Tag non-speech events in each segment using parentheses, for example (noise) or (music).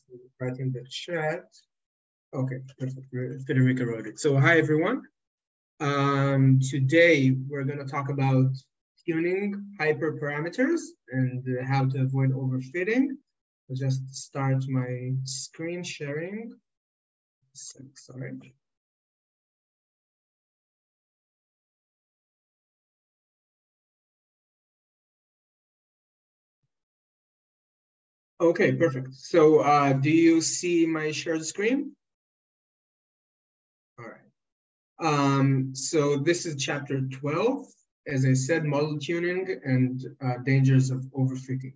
to write in the chat. Okay, perfect. Federica wrote it. So hi, everyone. Um, today, we're going to talk about tuning hyperparameters and how to avoid overfitting. I'll just start my screen sharing. Sorry. Okay, perfect. So uh, do you see my shared screen? All right. Um, so this is chapter 12, as I said, model tuning and uh, dangers of overfitting.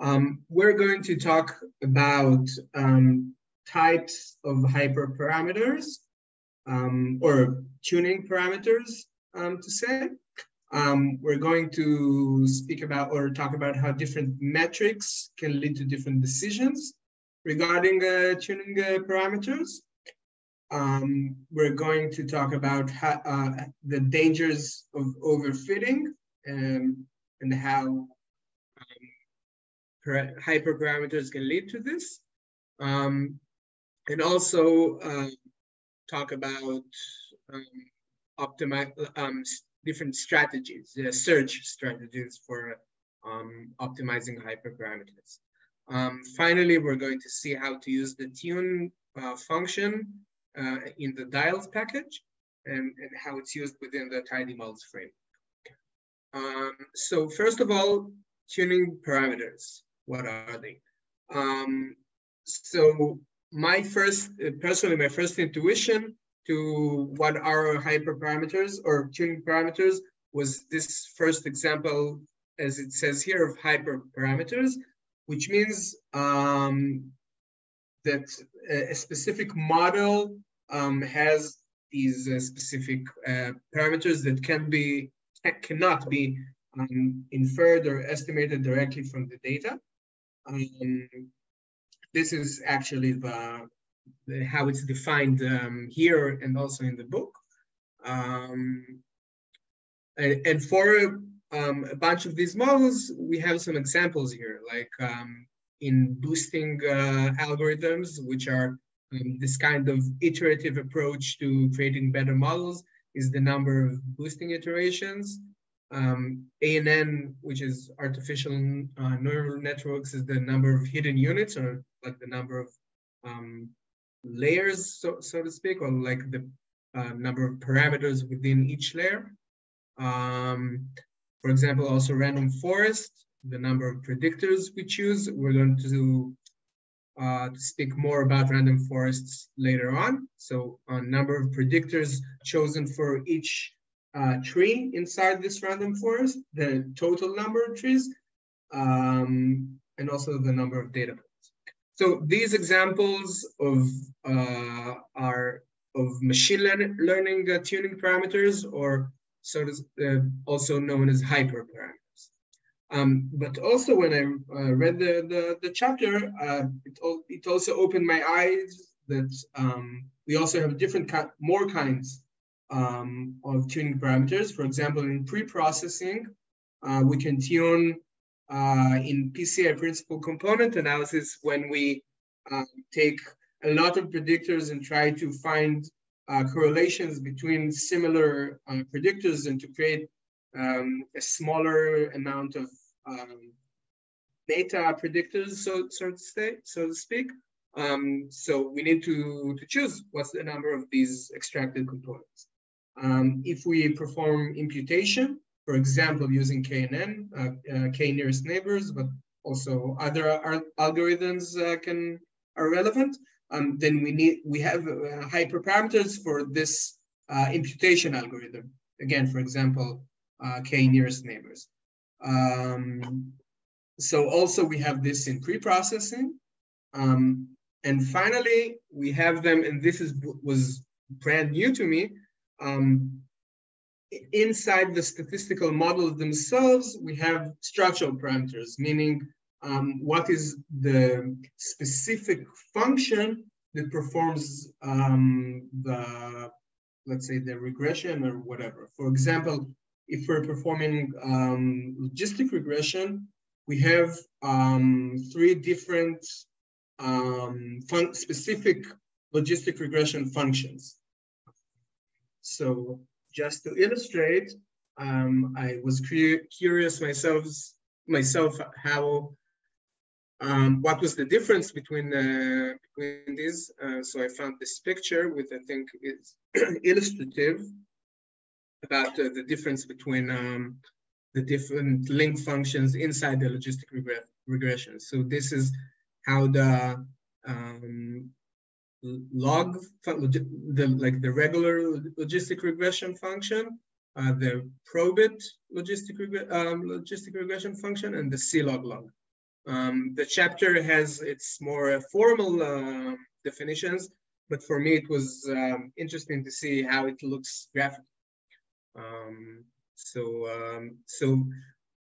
Um, we're going to talk about um, types of hyperparameters um, or tuning parameters um, to say. Um, we're going to speak about or talk about how different metrics can lead to different decisions regarding uh, tuning uh, parameters. Um, we're going to talk about how, uh, the dangers of overfitting um, and how um, hyperparameters can lead to this. Um, and also uh, talk about um, optimize different strategies, uh, search strategies for um, optimizing hyperparameters. Um, finally, we're going to see how to use the tune uh, function uh, in the dials package and, and, how it's used within the tidy models framework. Um, so first of all, tuning parameters. What are they? Um, so my first, uh, personally, my first intuition to what are hyperparameters or tuning parameters was this first example, as it says here, of hyperparameters, which means um, that a specific model um, has these uh, specific uh, parameters that can be cannot be um, inferred or estimated directly from the data. Um, this is actually the the, how it's defined um, here and also in the book. Um, and, and, for um, a bunch of these models, we have some examples here, like um, in boosting uh, algorithms, which are um, this kind of iterative approach to creating better models, is the number of boosting iterations. Um, ANN, which is artificial uh, neural networks, is the number of hidden units, or like the number of um, layers, so, so to speak, or like the uh, number of parameters within each layer. Um, for example, also random forest, the number of predictors we choose. We're going to, uh, to speak more about random forests later on. So a number of predictors chosen for each uh, tree inside this random forest, the total number of trees, um, and also the number of data points. So these examples of uh, are of machine learning uh, tuning parameters, or so to, uh, also known as hyperparameters. Um, but also when I uh, read the, the, the chapter, uh, it, it also opened my eyes that um, we also have different ki more kinds um, of tuning parameters. For example, in pre-processing, uh, we can tune uh, in PCA principal component analysis when we uh, take a lot of predictors and try to find uh, correlations between similar uh, predictors and to create um, a smaller amount of um, data predictors, so, so, to, say, so to speak. Um, so we need to, to choose what's the number of these extracted components. Um, if we perform imputation, for example, using KNN, uh, uh, K nearest neighbors, but also other algorithms uh, can are relevant, um, then we need we have uh, hyperparameters for this uh, imputation algorithm. Again, for example, uh, K nearest neighbors. Um, so also we have this in pre-processing. Um, and finally, we have them, and this is was brand new to me, um, inside the statistical models themselves, we have structural parameters, meaning um, what is the specific function that performs um, the, let's say, the regression or whatever. For example, if we're performing um, logistic regression, we have um, three different um, specific logistic regression functions. So just to illustrate, um, I was curious myself, myself how, um, what was the difference between, uh, between these. Uh, so I found this picture, which I think is (clears throat) illustrative about uh, the difference between um, the different link functions inside the logistic regre regression. So this is how the um, log, the, like the regular logistic regression function, uh, the probit logistic, reg um, logistic regression function, and the C-log log. Um, the chapter has its more formal uh, definitions, but for me it was um, interesting to see how it looks graphically. Um, so, um, so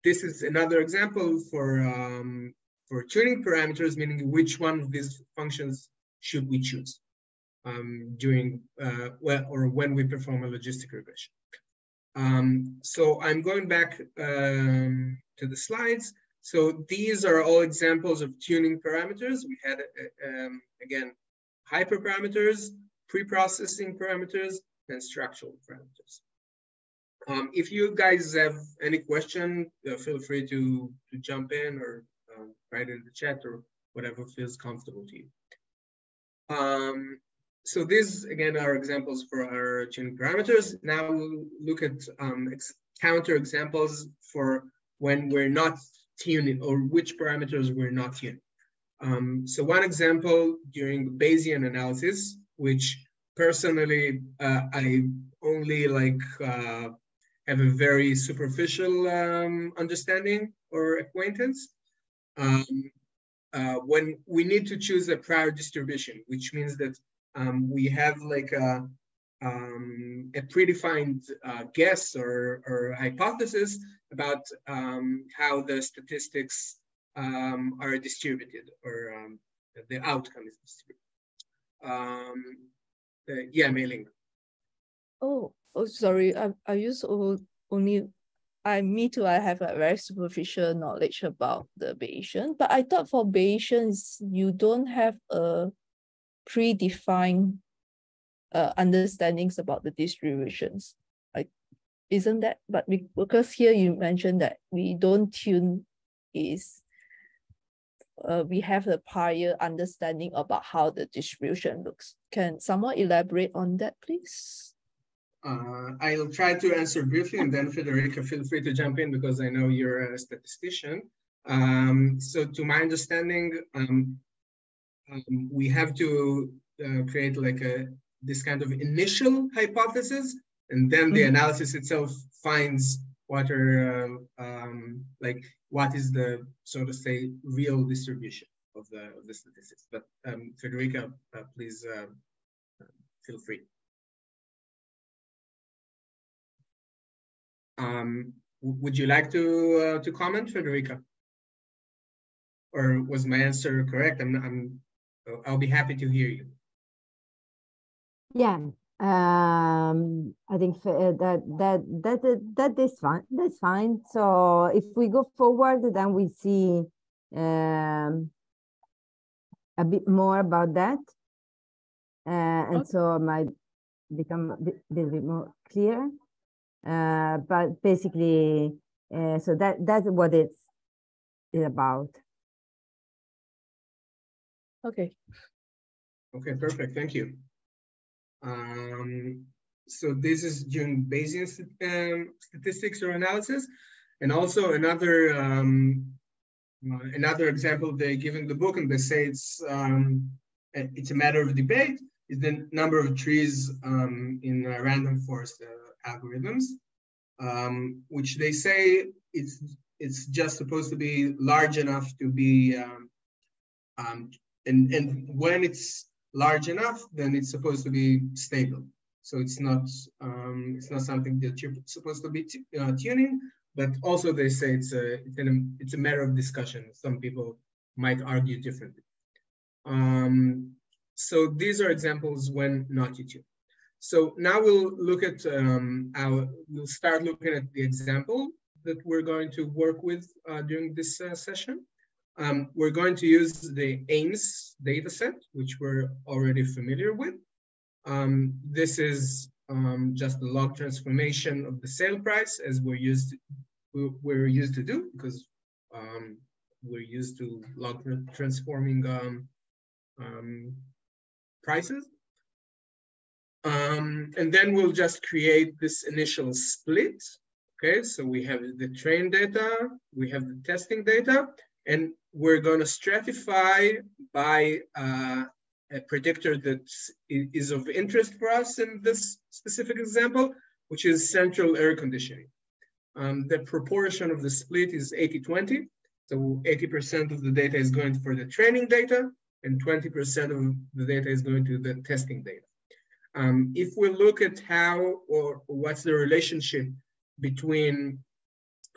this is another example for um, for tuning parameters, meaning which one of these functions should we choose um, during uh, well, or when we perform a logistic regression. Um, so I'm going back um, to the slides. So these are all examples of tuning parameters. We had, uh, um, again, hyperparameters, pre-processing parameters, and structural parameters. Um, if you guys have any question, uh, feel free to, to jump in or uh, write in the chat or whatever feels comfortable to you. Um, so these, again, are examples for our tuning parameters. Now we'll look at um, counter examples for when we're not tuning or which parameters we're not tuning. Um, so one example during Bayesian analysis, which personally uh, I only like uh, have a very superficial um, understanding or acquaintance. Um, uh, when we need to choose a prior distribution, which means that um, we have like a, um, a predefined uh, guess or, or hypothesis about um, how the statistics um, are distributed or the outcome is distributed. Uh, yeah, mailing. Oh, oh, sorry. I, I use only, I, me too, I have a very superficial knowledge about the Bayesian, but I thought for Bayesians, you don't have a predefined uh, understandings about the distributions. Like, isn't that, but we, because here you mentioned that we don't tune is uh, we have a prior understanding about how the distribution looks. Can someone elaborate on that, please? Uh, I'll try to answer briefly and then Federica, feel free to jump in because I know you're a statistician. Um, so to my understanding, um, um, we have to uh, create like a this kind of initial hypothesis and then the mm -hmm. analysis itself finds what are uh, um, like what is the so to say real distribution of the of the statistics but um, Federica uh, please uh, feel free Um, would you like to uh, to comment, Federica? Or was my answer correct? I'm, I'm I'll be happy to hear you. Yeah, um, I think uh, that that that that is fine. That's fine. So if we go forward, then we see um, a bit more about that, uh, and okay. so it might become a bit, little bit more clear. Uh, but basically, uh, so that that's what it's about. Okay. Okay, perfect. Thank you. Um, so this is during Bayesian um, statistics or analysis, and also another um, uh, another example they give in the book, and they say it's um, it's a matter of debate. Is the number of trees um, in a random forest uh, algorithms, um, which they say it's it's just supposed to be large enough to be, um, um, and and when it's large enough, then it's supposed to be stable. So it's not um, it's not something that you're supposed to be uh, tuning, but also they say it's a it's, an, it's a matter of discussion. Some people might argue differently. Um, so these are examples when not you tune. So now we'll look at um, our, we'll start looking at the example that we're going to work with uh, during this uh, session. um, we're going to use the Ames dataset, which we're already familiar with. Um, this is um, just the log transformation of the sale price as we're used to, we're used to do because um, we're used to log transforming um, prices. Um, and then we'll just create this initial split. Okay, so we have the train data, we have the testing data, and we're going to stratify by uh, a predictor that is of interest for us in this specific example, which is central air conditioning. Um, the proportion of the split is 80-20. So 80% of the data is going for the training data and 20% of the data is going to the testing data. Um, if we look at how or what's the relationship between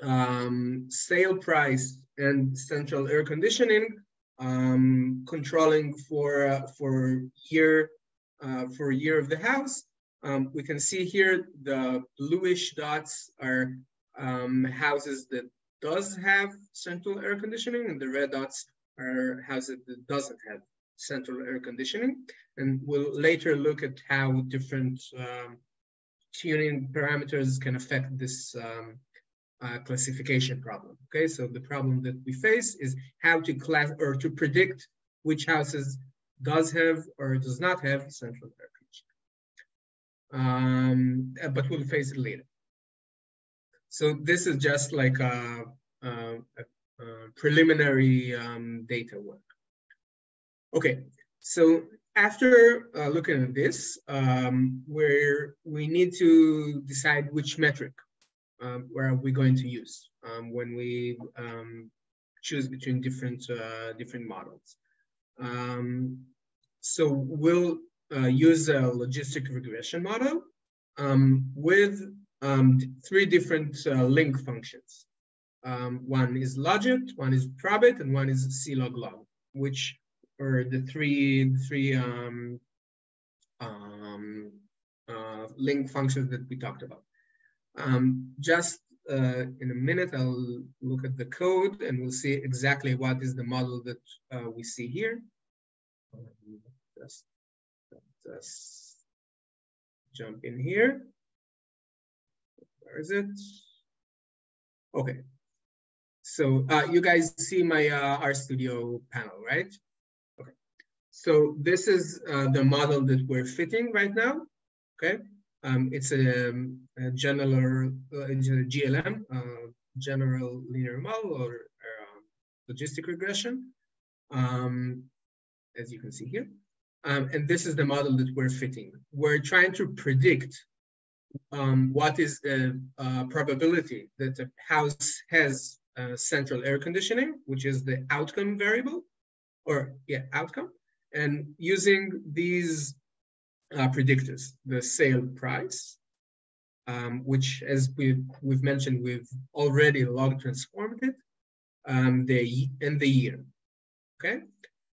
um, sale price and central air conditioning, um, controlling for uh, for year uh, for year of the house. Um, we can see here the bluish dots are um, houses that does have central air conditioning, and the red dots are houses that doesn't have central air conditioning. And we'll later look at how different um, tuning parameters can affect this um, uh, classification problem. Okay, so the problem that we face is how to class or to predict which houses does have or does not have central air conditioning. Um, but we'll face it later. So this is just like a, a, a preliminary um, data work. Okay, so after uh, looking at this, um, where we need to decide which metric um, where are we going to use um, when we um, choose between different uh, different models. Um, so we'll uh, use a logistic regression model um, with three different uh, link functions. one is logit, one is probit, and one is clog log, which are the three three uh, link functions that we talked about. Um, just uh, in a minute, I'll look at the code and we'll see exactly what is the model that uh, we see here. Just, just jump in here. Where is it? Okay. So uh, you guys see my uh, RStudio panel, right? So this is uh, the model that we're fitting right now. Okay. Um, it's a, a general uh, GLM, uh, general linear model or uh, logistic regression, um, as you can see here. Um, and this is the model that we're fitting. We're trying to predict um, what is the uh, probability that a house has uh, central air conditioning, which is the outcome variable, or yeah, outcome. And using these uh, predictors, the sale price, um, which as we've, we've mentioned, we've already log transformed it, um, the, and the year, okay?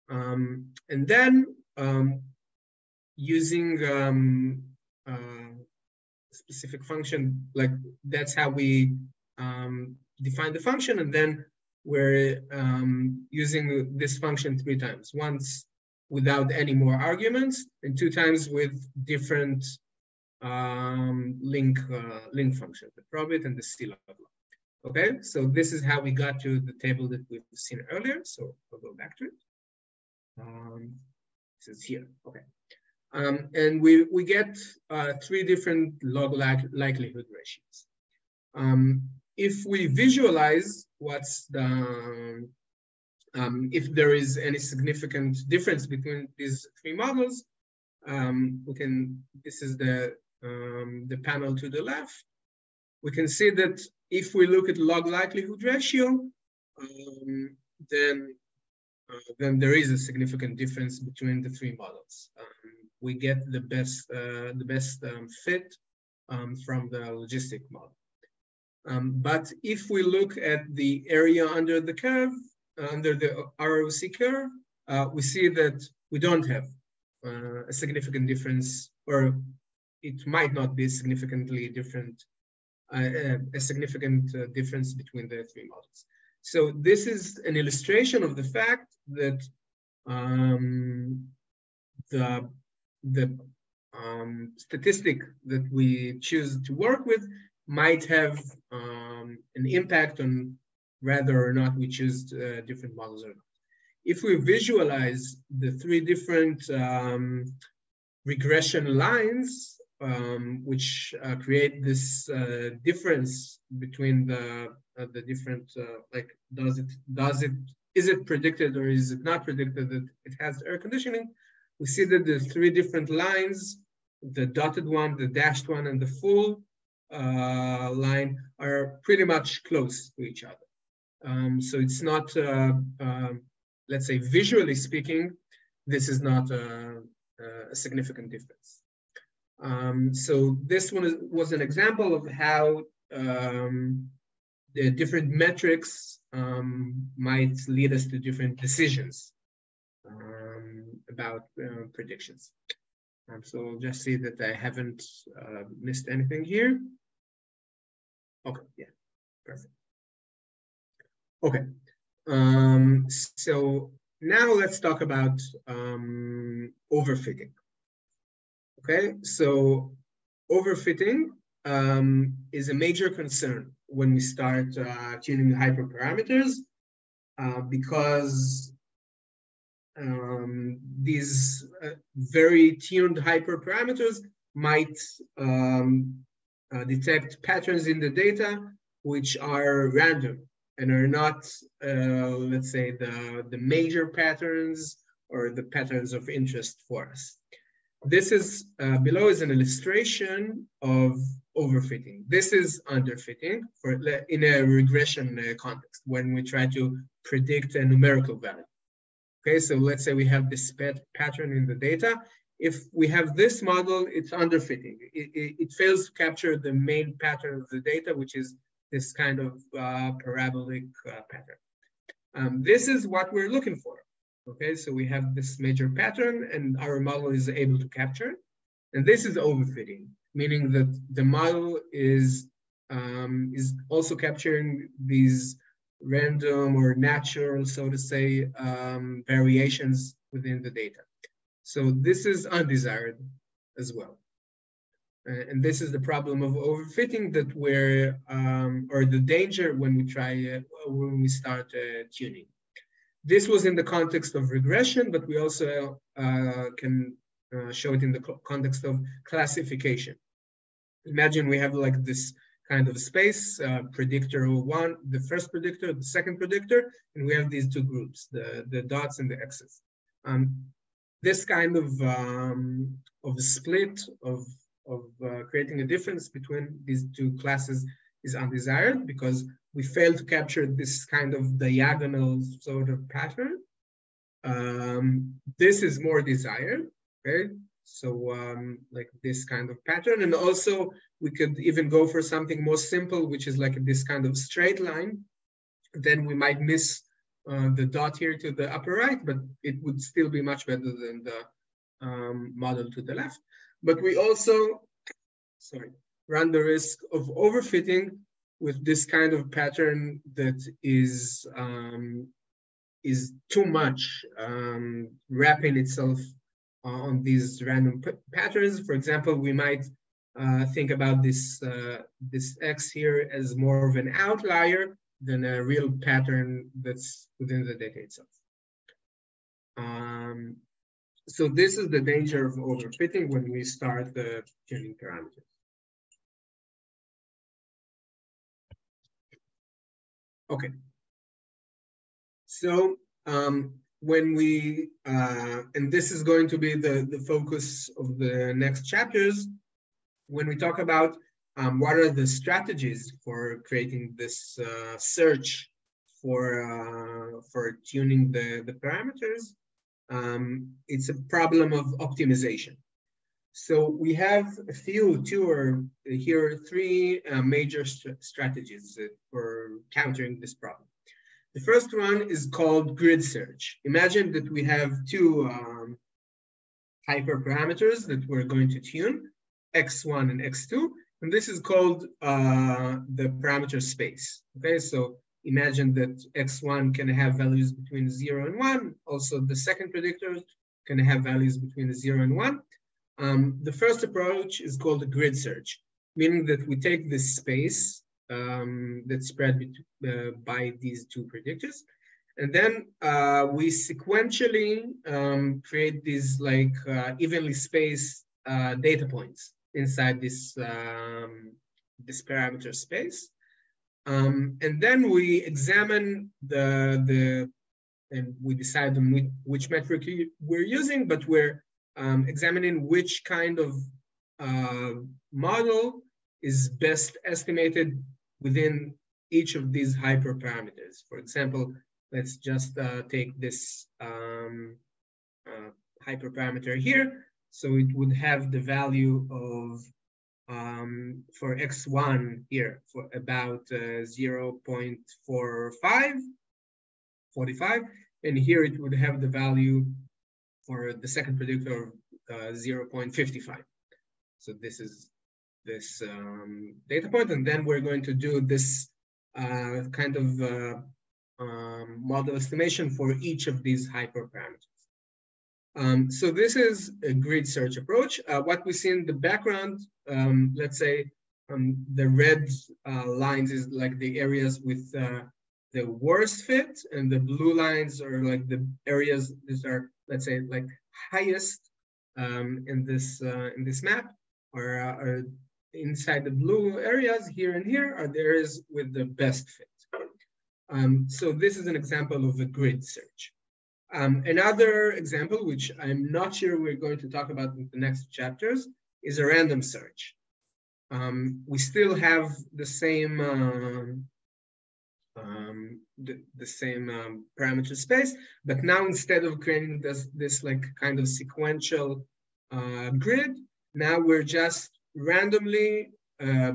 Um, and then um, using um, uh, specific function, like that's how we um, define the function, and then we're using this function three times. Once without any more arguments, and two times with different um, link uh, link functions, the probit and the CLOG. Okay, so this is how we got to the table that we've seen earlier. So I'll go back to it. Um, this is here. Okay. Um, and we, we get uh, three different log like likelihood ratios. Um, if we visualize what's the um, if there is any significant difference between these three models, um, we can, this is the, um, the panel to the left. We can see that if we look at log likelihood ratio, um, then, uh, then there is a significant difference between the three models. Um, we get the best, uh, the best um, fit from the logistic model. But if we look at the area under the curve, under the ROC curve, uh, we see that we don't have uh, a significant difference, or it might not be significantly different, uh, uh a significant uh, difference between the three models. So this is an illustration of the fact that um, the, the um, statistic that we choose to work with might have um, an impact on whether or not we choose uh, different models or not. If we visualize the three different um, regression lines, um, which uh, create this uh, difference between the uh, the different uh, like does it does it is it predicted or is it not predicted that it has air conditioning? We see that the three different lines, the dotted one, the dashed one, and the full uh, line are pretty much close to each other. Um, so it's not, uh, uh, let's say, visually speaking, this is not a, a significant difference. Um, so this one is, was an example of how um, the different metrics um, might lead us to different decisions um, about uh, predictions. Um, so I'll just see that I haven't uh, missed anything here. Okay, yeah, perfect. Okay, um, so now let's talk about um, overfitting. Okay, so overfitting um, is a major concern when we start uh, tuning hyperparameters uh, because um, these uh, very tuned hyperparameters might um, uh, detect patterns in the data which are random and are not, uh, let's say, the, the major patterns or the patterns of interest for us. This is uh, below is an illustration of overfitting. This is underfitting for in a regression uh, context when we try to predict a numerical value. Okay, so let's say we have this pattern in the data. If we have this model, it's underfitting. It, it, it fails to capture the main pattern of the data, which is this kind of uh, parabolic uh, pattern. Um, this is what we're looking for. Okay, so we have this major pattern and our model is able to capture. And this is overfitting, meaning that the model is, um, is also capturing these random or natural, so to say, um, variations within the data. So this is undesired as well. Uh, and this is the problem of overfitting that we're, um, or the danger when we try, uh, when we start uh, tuning. This was in the context of regression, but we also can show it in the context of classification. Imagine we have like this kind of space, uh, predictor one, the first predictor, the second predictor, and we have these two groups, the, the dots and the x's. Um, this kind of, um, of split of, of uh, creating a difference between these two classes is undesired because we fail to capture this kind of diagonal sort of pattern. Um, this is more desired, okay? So um, like this kind of pattern. And also we could even go for something more simple, which is like this kind of straight line. Then we might miss uh, the dot here to the upper right, but it would still be much better than the um, model to the left. But we also, sorry, run the risk of overfitting with this kind of pattern that is um, is too much um, wrapping itself on these random patterns. For example, we might uh, think about this uh, this X here as more of an outlier than a real pattern that's within the data itself. Um, so this is the danger of overfitting when we start the tuning parameters. Okay. So um, when we, uh, and this is going to be the, the focus of the next chapters, when we talk about um, what are the strategies for creating this uh, search for, uh, for tuning the, the parameters, um, it's a problem of optimization. So we have a few, two or here are three uh, major st strategies for countering this problem. The first one is called grid search. Imagine that we have two um, hyperparameters that we're going to tune, x1 and x2, and this is called uh, the parameter space. Okay, so imagine that x1 can have values between 0 and 1. Also, the second predictor can have values between 0 and 1. Um, the first approach is called a grid search, meaning that we take this space um, that's spread uh, by these two predictors, and then uh, we sequentially um, create these like uh, evenly spaced uh, data points inside this, um, this parameter space. Um, and then we examine the, the and we decide on which, which metric we're using, but we're um, examining which kind of uh, model is best estimated within each of these hyperparameters. For example, let's just uh, take this um, uh, hyperparameter here. So it would have the value of, um, for x1 here, for about uh, 0 0.45, 45. And here it would have the value for the second predictor of uh, 0.55. So this is this um, data point, and then we're going to do this uh, kind of uh, um, model estimation for each of these hyperparameters. Um, so this is a grid search approach. Uh, what we see in the background, um, let's say um, the red uh, lines is like the areas with uh, the worst fit, and the blue lines are like the areas that are, let's say, like highest um, in this uh, in this map, or, are inside the blue areas here and here are the areas with the best fit. Um, so this is an example of a grid search. Um, another example, which I'm not sure we're going to talk about in the next chapters, is a random search. Um, we still have the same uh, um, the, the, same um, parameter space, but now instead of creating this, this like kind of sequential uh, grid, now we're just randomly uh,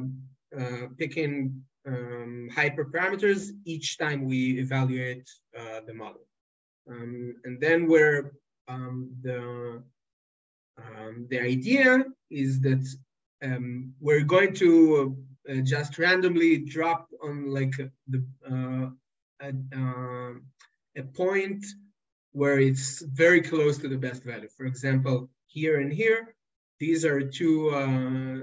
uh, picking um, hyperparameters each time we evaluate uh, the model. Um, and then where um, the, um, the idea is that um, we're going to uh, just randomly drop on like the, uh, a, uh, a point where it's very close to the best value. For example, here and here, these are two uh,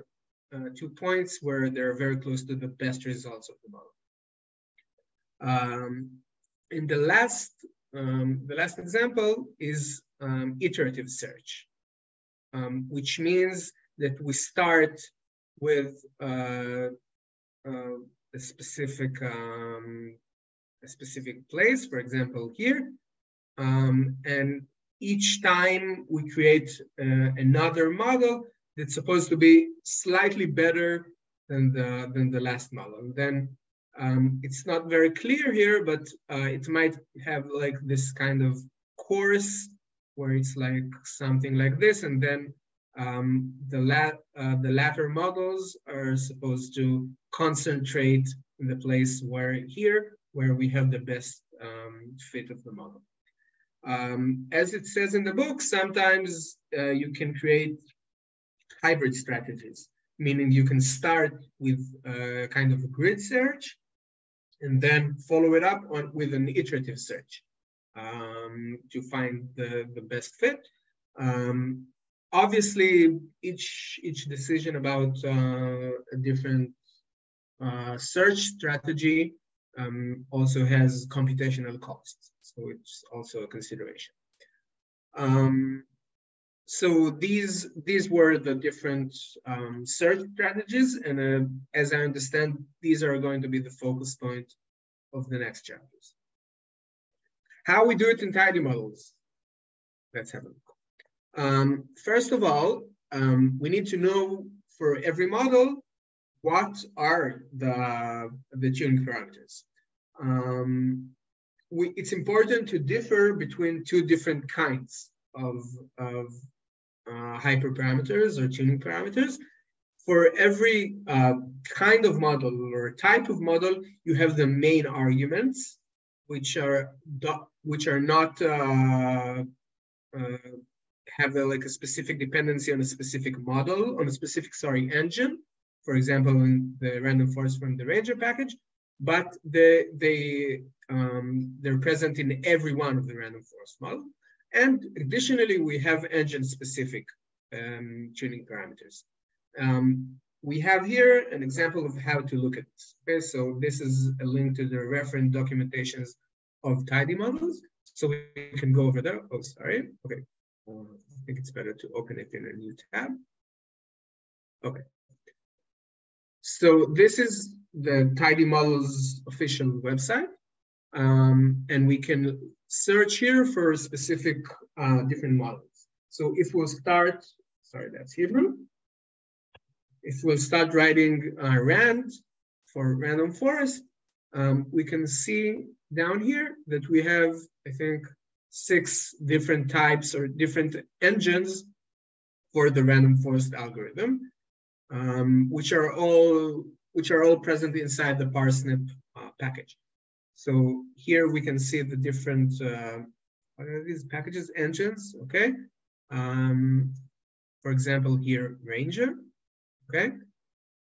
uh, two points where they're very close to the best results of the model. Um, in the last, um, the last example is um, iterative search, um, which means that we start with uh, uh, a specific um, a specific place, for example, here, um, and each time we create uh, another model that's supposed to be slightly better than the than the last model. And then um, it's not very clear here, but uh, it might have like this kind of course where it's like something like this, and then um, the lat uh, the latter models are supposed to concentrate in the place where here where we have the best um, fit of the model. Um, as it says in the book, sometimes uh, you can create hybrid strategies, meaning you can start with a kind of a grid search and then follow it up on with an iterative search um, to find the, the best fit. Um, obviously, each, each decision about uh, a different uh, search strategy um, also has computational costs. So it's also a consideration. Um, so these these were the different um, search strategies, and uh, as I understand, these are going to be the focus point of the next chapters. How we do it in tidy models? Let's have a look. Um, first of all, um, we need to know for every model what are the the tuning parameters. Um, we, it's important to differ between two different kinds of, of uh, hyperparameters or tuning parameters. For every uh, kind of model or type of model, you have the main arguments, which are which are not uh, uh, have a, like a specific dependency on a specific model, on a specific sorry engine. For example, in the random forest from the Ranger package, but they, they, um, they're present in every one of the random forest model. And additionally, we have engine-specific um, tuning parameters. Um, we have here an example of how to look at this. Okay, so this is a link to the reference documentations of tidy models. So we can go over there. Oh, sorry. Okay. Uh, I think it's better to open it in a new tab. Okay. So this is the Tidy Models official website. Um, and we can search here for specific uh, different models. So if we'll start, sorry, that's Hebrew. If we'll start writing uh, RAND for random forest, um, we can see down here that we have, I think, six different types or different engines for the random forest algorithm, um, which are all which are all present inside the parsnip uh, package. So here we can see the different uh, what are these packages engines? Okay, um, for example, here Ranger. Okay,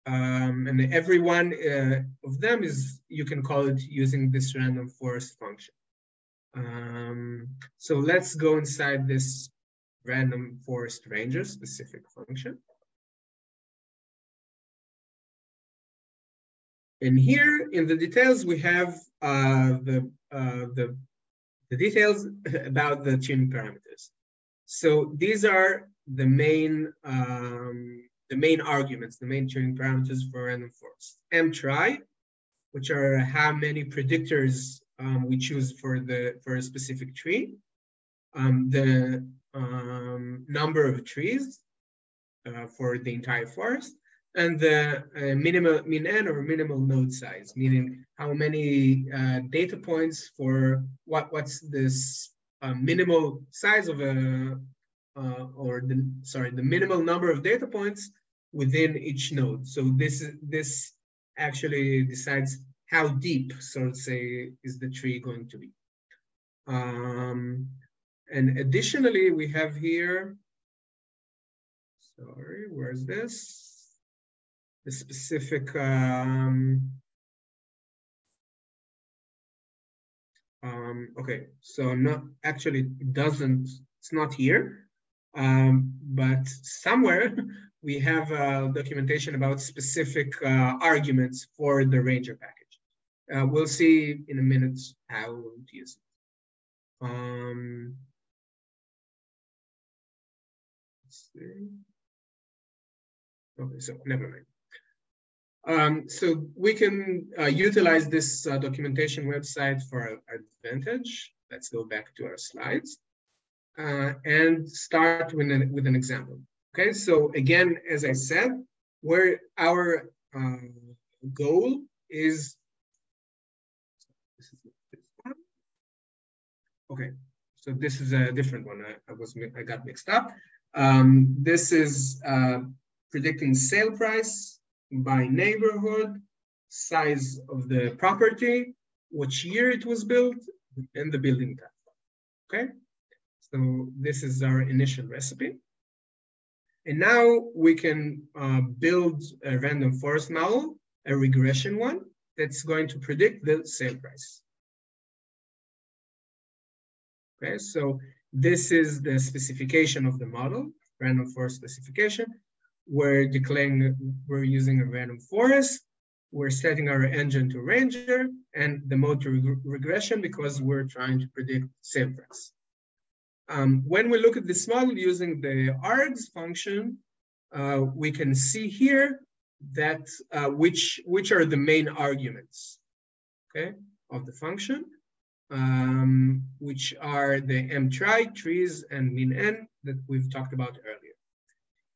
um, and every one uh, of them is, you can call it using this random forest function. Um, so let's go inside this random forest ranger specific function. And here in the details, we have uh, the, uh, the, the details (laughs) about the tuning parameters. So these are the main um, the main arguments, the main tuning parameters for random forest. M try, which are how many predictors um, we choose for the for a specific tree, um, the um, number of trees uh, for the entire forest, and the uh, minimal min n or minimal node size, meaning how many uh, data points for what what's this uh, minimal size of a uh, or the sorry the minimal number of data points within each node. So this is this actually decides how deep, so to say, is the tree going to be. Um, and additionally, we have here, sorry, where's this? Specific, um, um, okay, so not actually it doesn't, it's not here, um, but somewhere (laughs) we have uh, documentation about specific uh, arguments for the Ranger package. Uh, we'll see in a minute how to use it. Um, let's see. Okay, so never mind. Um, so we can uh, utilize this uh, documentation website for advantage. Let's go back to our slides uh, and start with an, with an example. Okay, so again, as I said, where our um, goal is, okay, so this is a different one. I, I was I got mixed up. Um, this is uh, predicting sale price by neighborhood, size of the property, which year it was built, and the building type. Okay, so this is our initial recipe. And now we can uh, build a random forest model, a regression one, that's going to predict the sale price. Okay, so this is the specification of the model, random forest specification. We're declaring, we're using a random forest. We're setting our engine to ranger and the mode to reg regression because we're trying to predict sale. Um, when we look at this model using the args function, uh, we can see here that uh, which, which are the main arguments, okay, of the function, um, which are the mtry, trees, and min n that we've talked about earlier.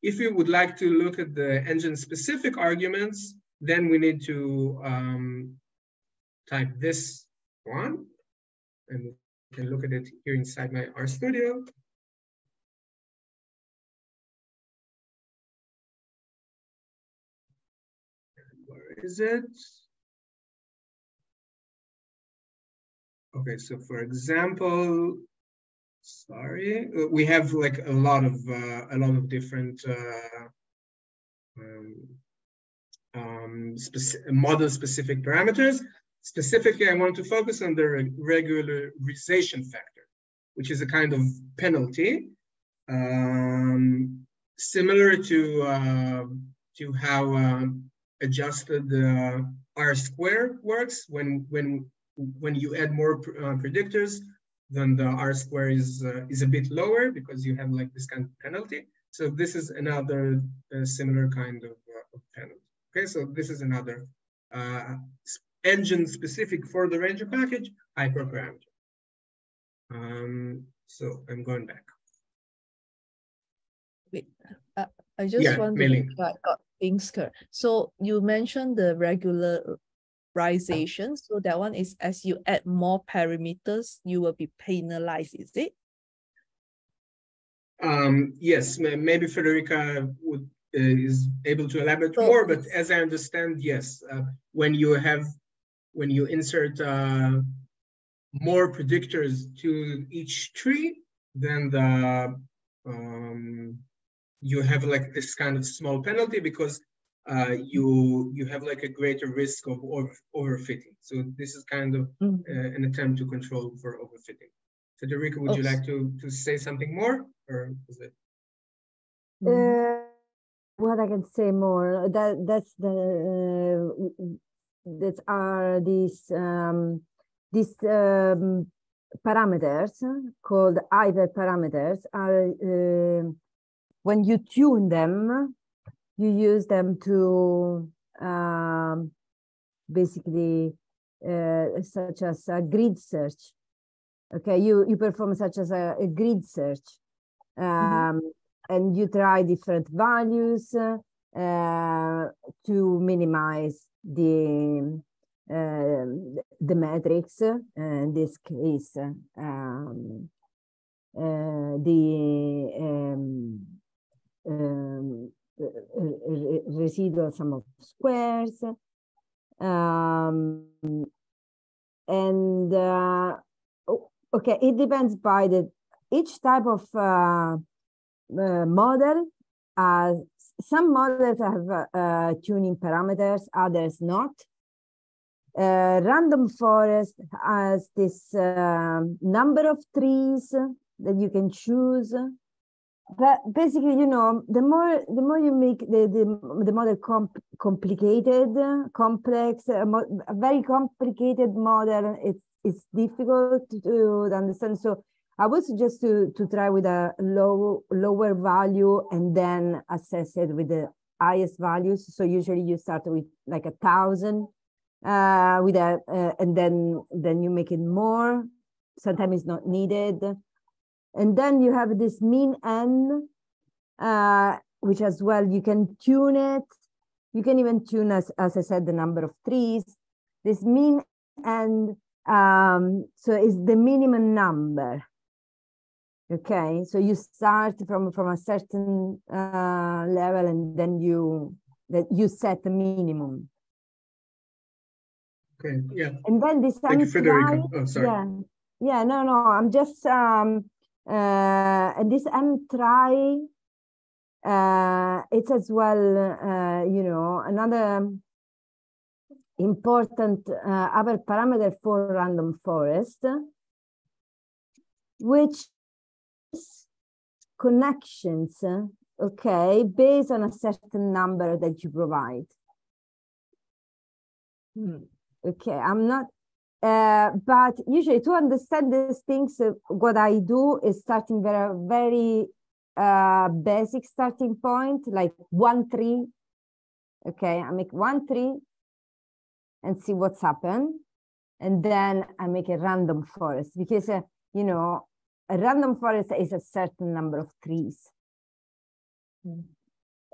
If you would like to look at the engine-specific arguments, then we need to um, type this one, and we can look at it here inside my RStudio. Where is it? Okay, so for example, sorry, we have like a lot of uh, a lot of different uh, um, um, speci model specific parameters. specifically, I want to focus on the regularization factor, which is a kind of penalty, um, similar to uh, to how uh, adjusted R square works when when when you add more uh, predictors, then the R square is uh, is a bit lower because you have like this kind of penalty. So this is another uh, similar kind of, uh, of, penalty. Okay, so this is another uh, engine specific for the Ranger package hyperparameter. Um, so I'm going back. Wait, uh, I just yeah, want to make I got things correct. So you mentioned the regular regularization. So that one is as you add more parameters, you will be penalized, is it? Um, yes, maybe Federica would uh, is able to elaborate so, more, but as I understand, yes, uh, when you have when you insert uh, more predictors to each tree, then the um, you have like this kind of small penalty because uh, you you have like a greater risk of over, overfitting. So this is kind of mm. uh, an attempt to control for overfitting. Federica, would oh. you like to to say something more, or is it? Uh, what I can say more that that's the uh, that are these um, these um, parameters called hyperparameters are uh, when you tune them you use them to um, basically uh, such as a grid search. Okay, you you perform such as a, a grid search, mm-hmm. um, mm-hmm. and you try different values uh, to minimize the uh, the matrix. in this case, um, uh, the um, um, residual sum of squares. Um, and uh, okay, it depends by the each type of uh, uh, model. Uh, some models have uh, tuning parameters, others not. Random forest has this number of trees that you can choose but basically you know the more the more you make the the, the model comp complicated complex a, very complicated model it's it's difficult to, to understand. So i would suggest to to try with a low lower value and then assess it with the highest values. So usually you start with like a thousand uh with a uh, and then then you make it more. Sometimes it's not needed and then you have this mean n, uh, which as well, you can tune it. You can even tune, as, as I said, the number of trees. This mean n, um, so is the minimum number. Okay, so you start from, from a certain uh, level and then you that you set the minimum. Okay, yeah. And then this Thank you, Federica. Oh, sorry. Yeah, yeah, no, no, I'm just um, uh, and this mtry, uh, it's as well, uh, you know, another important uh, other parameter for random forest, which is connections, okay, based on a certain number that you provide. Hmm. Okay, I'm not uh, but usually to understand these things, uh, what I do is starting very, very uh, basic starting point, like one tree. Okay, I make one tree and see what's happened. And then I make a random forest because, uh, you know, a random forest is a certain number of trees. Mm.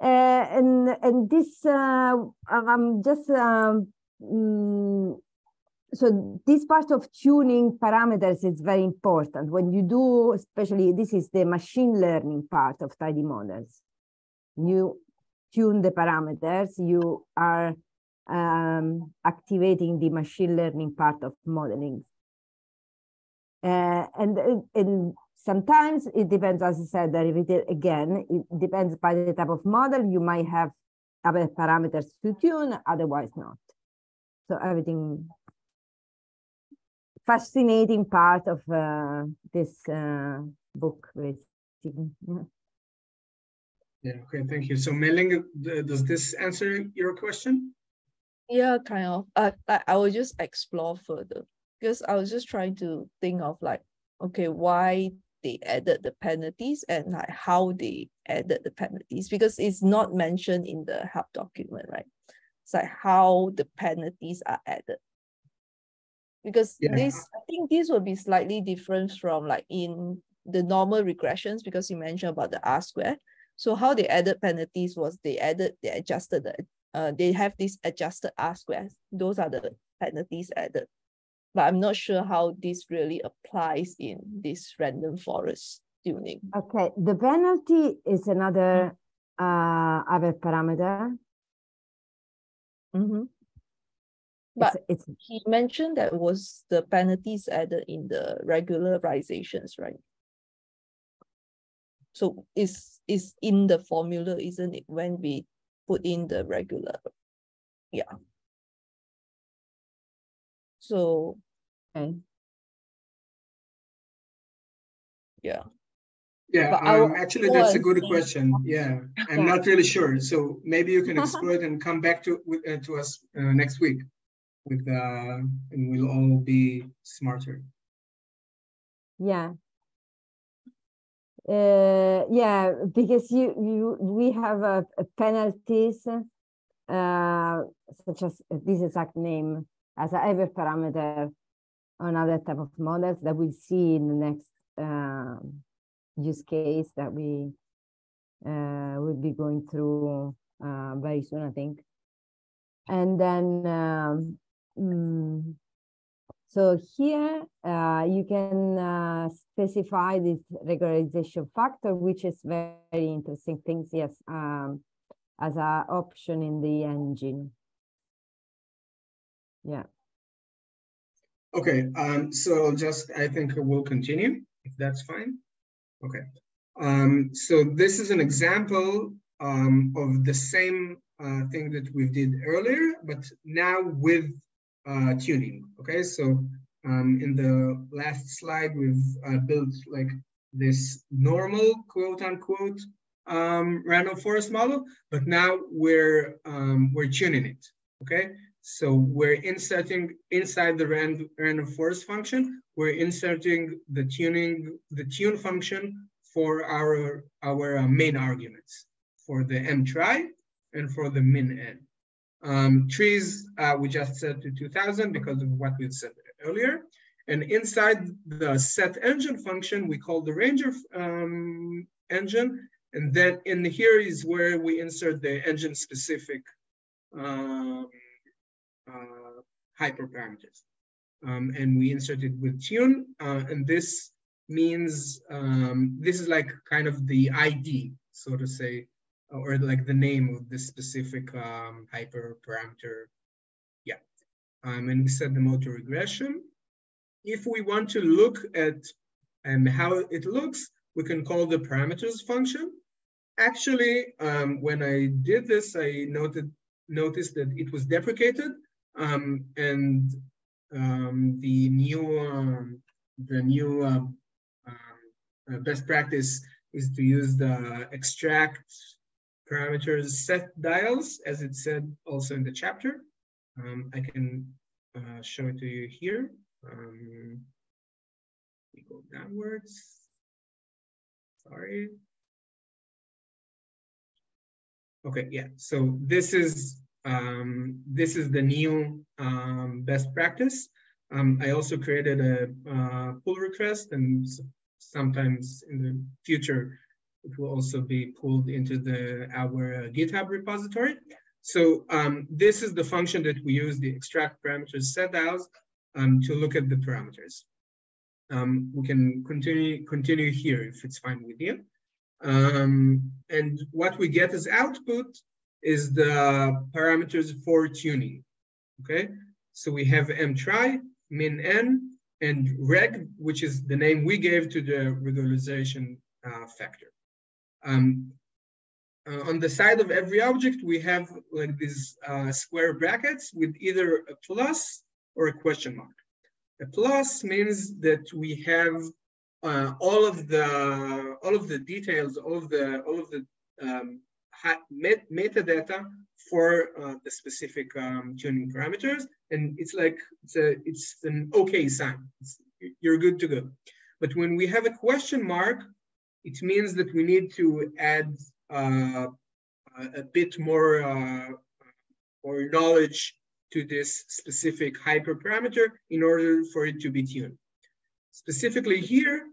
and and this I'm just um, mm, so this part of tuning parameters is very important. When you do especially this is the machine learning part of tidy models. You tune the parameters you are um, activating the machine learning part of modeling. Uh, and and sometimes it depends as i said I repeat again it depends by the type of model. You might have other parameters to tune otherwise not. So everything fascinating part of uh, this uh, book, basically. Yeah. Yeah, okay, thank you. So Mei-Ling, does this answer your question? Yeah, kind of. I, I, I will just explore further because I was just trying to think of like, okay, why they added the penalties and like how they added the penalties because it's not mentioned in the help document, right? It's like how the penalties are added. Because yeah. this, I think this will be slightly different from like in the normal regressions because you mentioned about the R square. So how they added penalties was they added, they adjusted the, uh, they have this adjusted R squares. Those are the penalties added. But I'm not sure how this really applies in this random forest tuning. Okay, the penalty is another uh, other parameter. Mm-hmm. But it's, it's, he mentioned that was the penalties added in the regularizations, right? So is is in the formula, isn't it? When we put in the regular, yeah. So, okay. Yeah. Yeah, um, actually, that's a good question. Yeah, I'm not really sure. (laughs) So maybe you can explore it and come back to uh, to us uh, next week, with the, and we'll all be smarter. Yeah, uh, yeah, because you, you we have uh, penalties uh, such as this exact name as a hyperparameter on other type of models that we'll see in the next uh, use case that we uh, will be going through uh, very soon, I think. And then um, mm, so here uh, you can uh, specify this regularization factor, which is very interesting things, yes, um, as an option in the engine. Yeah. Okay, um, so just, I think we'll continue, if that's fine. Okay, um, so this is an example um, of the same uh, thing that we did earlier, but now with uh, tuning. Okay, so um, in the last slide, we've uh, built like this normal quote unquote um, random forest model, but now we're um, we're tuning it. Okay, so we're inserting inside the random random forest function, we're inserting the tuning the tune function for our our uh, main arguments for the m try and for the min n. Um, trees, uh, we just set to 2000 because of what we said earlier. And inside the set engine function, we call the ranger um, engine. And then in here is where we insert the engine specific um, uh, hyperparameters. Um, and we insert it with tune. Uh, and this means, um, this is like kind of the ID, so to say, or like the name of this specific um, hyperparameter. Yeah, um, and we set the mode to regression. If we want to look at um, how it looks, we can call the parameters function. Actually, um, when I did this, I noted noticed that it was deprecated, um, and um, the new um, the new uh, uh, best practice is to use the extract parameters set dials, as it said also in the chapter. Um, I can uh, show it to you here. Um, we go downwards. Sorry. Okay, yeah. So this is um, this is the new um, best practice. Um, I also created a uh, pull request, and sometimes in the future it will also be pulled into the our GitHub repository. So um, this is the function that we use, the extract parameters set dials, um, to look at the parameters. Um, we can continue continue here if it's fine with you. Um, and what we get as output is the parameters for tuning. Okay, so we have m try, min n, and reg, which is the name we gave to the regularization uh, factor. Um, uh, on the side of every object, we have like these uh, square brackets with either a plus or a question mark. A plus means that we have uh, all of the all of the details, all of the all of the um, met metadata for uh, the specific um, tuning parameters, and it's like it's a it's an okay sign. It's, you're good to go. But when we have a question mark, it means that we need to add uh, a bit more uh, more knowledge to this specific hyperparameter in order for it to be tuned. Specifically here,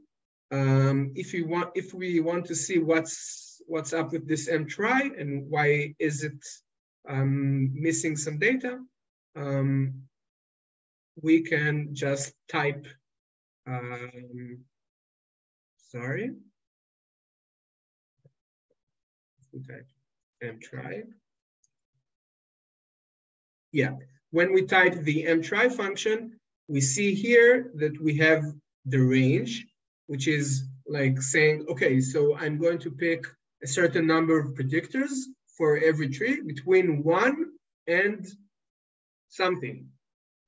um, if you want, if we want to see what's what's up with this mtry and why is it um, missing some data, um, we can just type. Um, sorry. We type mtry. Yeah, when we type the mtry function, we see here that we have the range, which is like saying, okay, so I'm going to pick a certain number of predictors for every tree between one and something.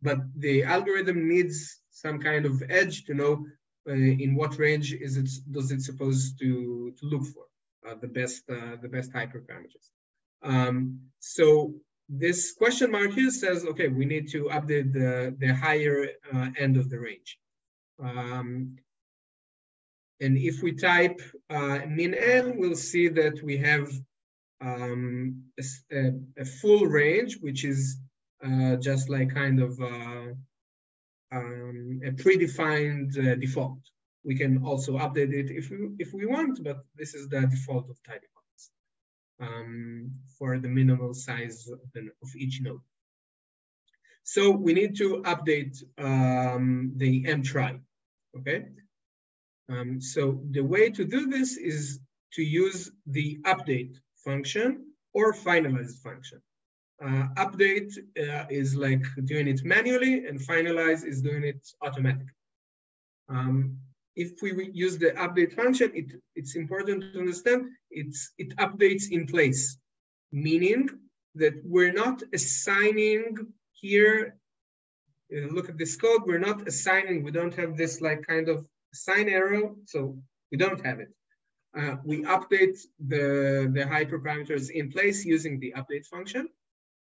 But the algorithm needs some kind of edge to know uh, in what range is it does it supposed to, to look for the best uh, the best hyperparameters. Um, so this question mark here says, okay, we need to update the, the higher uh, end of the range. Um, and if we type uh, min n, we'll see that we have um, a, a, full range, which is uh, just like kind of uh, um, a predefined uh, default. We can also update it if we, if we want, but this is the default of typing um, for the minimal size of, of, each node. So we need to update um, the mtry, okay? Um, so the way to do this is to use the update function or finalize function. Uh, update uh, is like doing it manually and finalize is doing it automatically. Um, if we use the update function, it, it's important to understand it's, it updates in place, meaning that we're not assigning here, uh, look at this code, we're not assigning, we don't have this like kind of sign arrow, so we don't have it. Uh, we update the, the hyperparameters in place using the update function.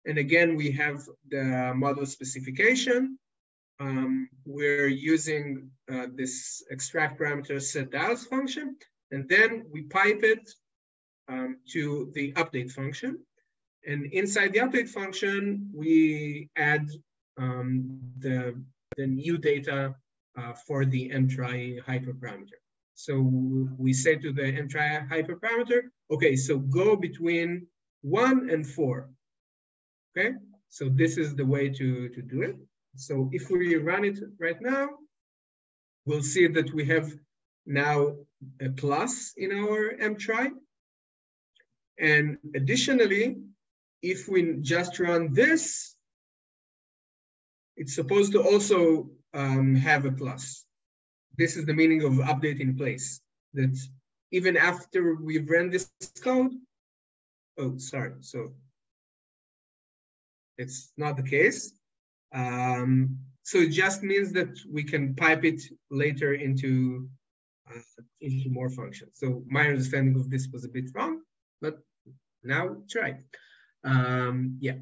And again, we have the model specification um, we're using uh, this extract parameter set dials function, and then we pipe it um, to the update function. And inside the update function, we add um, the, the new data uh, for the mtry hyperparameter. So we say to the mtry hyperparameter, okay, so go between one and four. Okay, so this is the way to, to do it. So if we run it right now, we'll see that we have now a plus in our mtry. And additionally, if we just run this, it's supposed to also um, have a plus. This is the meaning of update in place, that even after we've run this code, oh, sorry, so it's not the case. Um, so it just means that we can pipe it later into, uh, into more functions. So my understanding of this was a bit wrong, but now try. Um, yeah.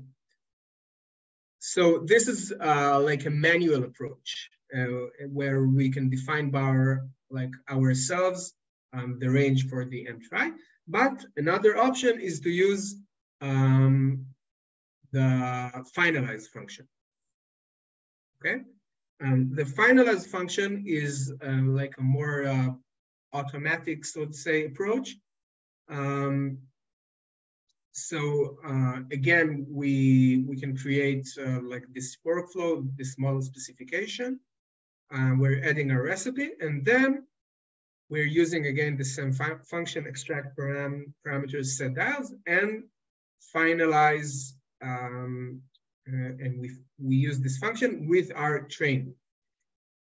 So this is uh, like a manual approach uh, where we can define bar like ourselves um, the range for the mtry. But another option is to use um, the finalize function okay? Um, the finalize function is uh, like a more uh, automatic, so to say, approach. Um, so uh, again, we, we can create uh, like this workflow, this model specification. Uh, we're adding a recipe, and then we're using, again, the same function extract param parameters set dials and finalize um, and we, we use this function with our train.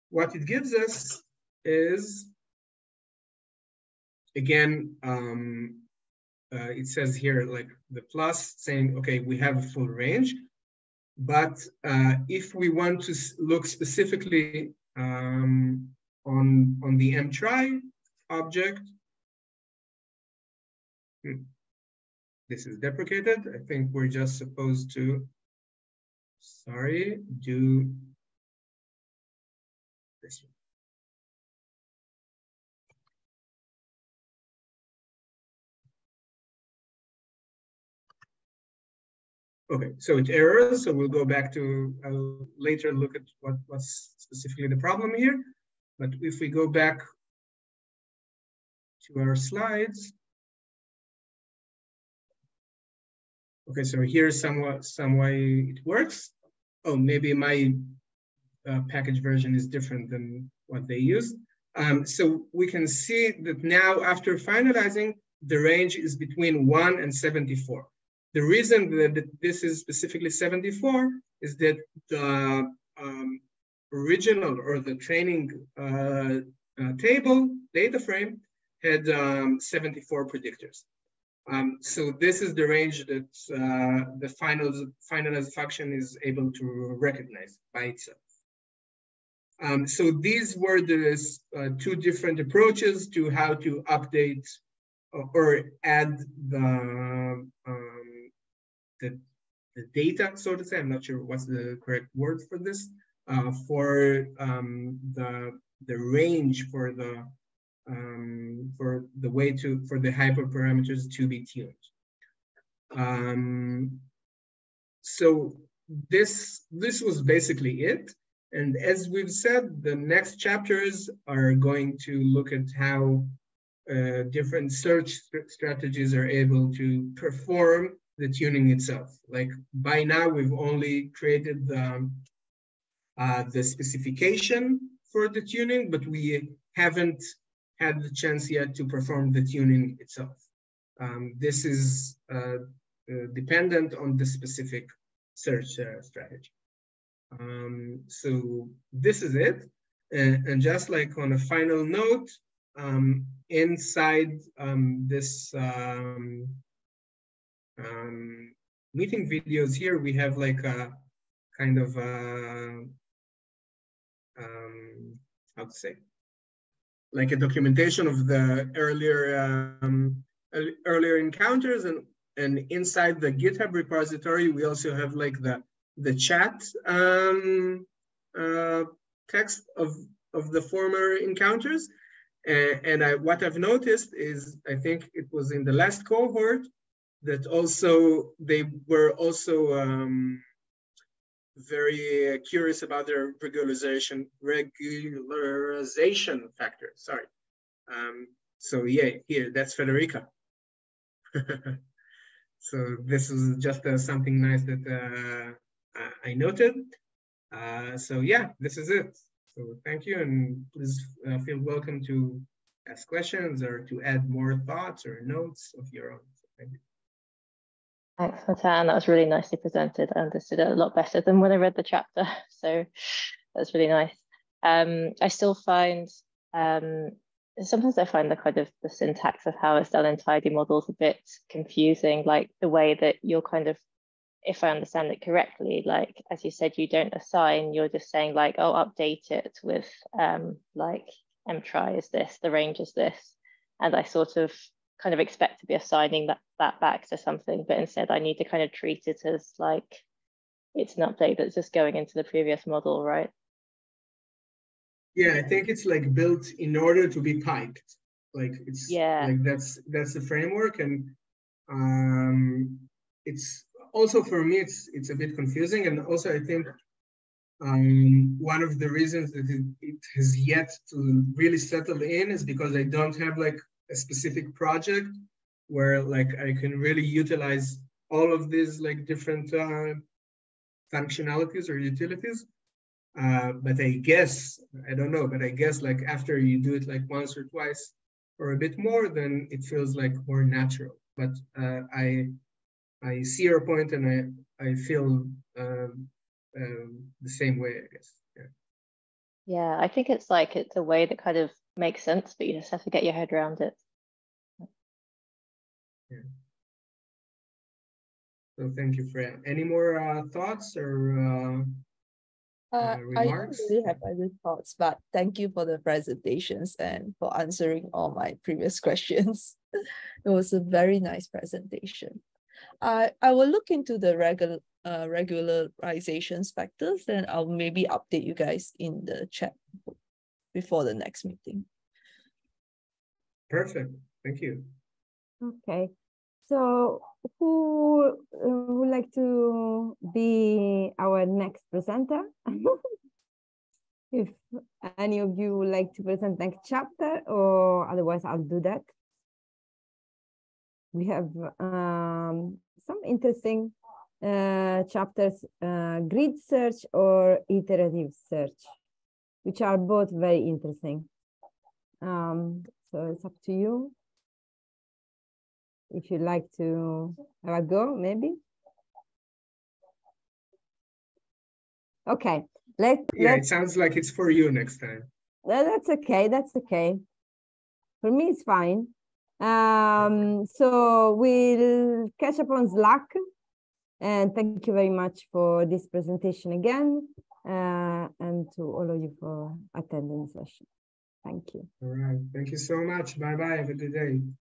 What it gives us is, again, um, uh, it says here like the plus saying, okay, we have a full range. But uh, if we want to look specifically um, on, on the mtry object, hmm, this is deprecated. I think we're just supposed to, sorry, do this one. Okay, so it errors, so we'll go back to, I'll later look at what was specifically the problem here. But if we go back to our slides, okay, so here's somewhat some way it works. Oh, maybe my uh, package version is different than what they use. Um, so we can see that now after finalizing, the range is between one and 74. The reason that this is specifically 74 is that the um, original or the training uh, uh, table data frame had um, 74 predictors. Um, so this is the range that uh, the final finalize function is able to recognize by itself. Um, so these were the uh, two different approaches to how to update or add the um, the, the data, so to say. I'm not sure what's the correct word for this, uh, for um, the the range for the um, for the way to for the hyperparameters to be tuned. Um, so this this was basically it. And as we've said, the next chapters are going to look at how uh, different search strategies are able to perform the tuning itself. Like by now, we've only created the, uh, the specification for the tuning, but we haven't had the chance yet to perform the tuning itself. Um, this is uh, uh, dependent on the specific search uh, strategy. Um, so this is it. And, and, just like on a final note, um, inside um, this um, um, meeting videos here, we have like a kind of, a, um, how to say, like a documentation of the earlier um, earlier encounters and and inside the GitHub repository, we also have like the the chat um, uh, text of of the former encounters. And, and I, what I've noticed is, I think it was in the last cohort, that also they were also um, very curious about their regularization regularization factor. Sorry. Um, so yeah, here that's Federica. (laughs) so this is just uh, something nice that uh, I noted. Uh, so yeah, this is it. So thank you, and please uh, feel welcome to ask questions or to add more thoughts or notes of your own. So thank you. Thanks, Matan. That was really nicely presented. I understood it a lot better than when I read the chapter. (laughs) So that's really nice. Um, I still find um, sometimes I find the kind of the syntax of how it's done in tidy models a bit confusing, like the way that you're kind of, if I understand it correctly, like as you said, you don't assign, you're just saying like, oh, update it with um, like mtry is this, the range is this. And I sort of kind of expect to be assigning that, that back to something, but instead I need to kind of treat it as like it's an update that's just going into the previous model, right? Yeah, I think it's like built in order to be piped. Like it's yeah, like that's that's the framework, and um, it's also for me it's it's a bit confusing, and also I think um, one of the reasons that it, it has yet to really settle in is because I don't have like a specific project where like I can really utilize all of these like different uh, functionalities or utilities. Uh, but I guess, I don't know, but I guess like after you do it like once or twice or a bit more, then it feels like more natural. But uh, I, I see your point and I, I feel um, um, the same way, I guess. Yeah. yeah, I think it's like it's a way that kind of makes sense, but you just have to get your head around it. Yeah. So thank you, Freya. Any more uh, thoughts or uh, Uh, I don't remarks? really have other thoughts, but thank you for the presentations and for answering all my previous (laughs) questions. It was a very nice presentation. I, I will look into the regular, uh, regularizations factors, and I'll maybe update you guys in the chat before the next meeting. perfect? Thank you. Okay, so who uh, would like to be our next presenter? (laughs) If any of you would like to present next chapter, or otherwise I'll do that. We have um, some interesting uh, chapters, uh, grid search or iterative search, which are both very interesting. Um, so it's up to you if you'd like to have a go, maybe. Okay, let, Yeah, let it sounds like it's for you next time. no, that's okay. That's okay. For me, it's fine. Um, so we'll catch up on Slack. And thank you very much for this presentation again, uh, and to all of you for attending the session. Thank you. All right. Thank you so much. Bye bye. Have a good day.